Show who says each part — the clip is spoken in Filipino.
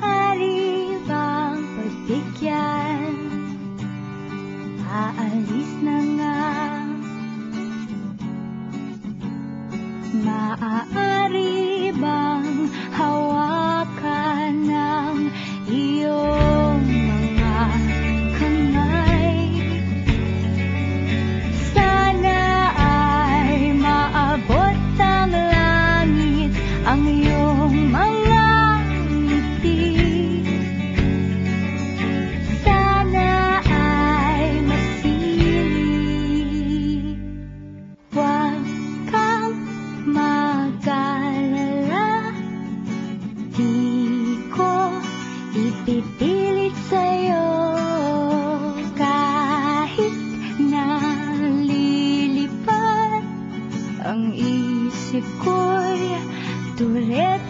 Speaker 1: hari sa'yo. Kahit nalilipad ang isip ko'y tulad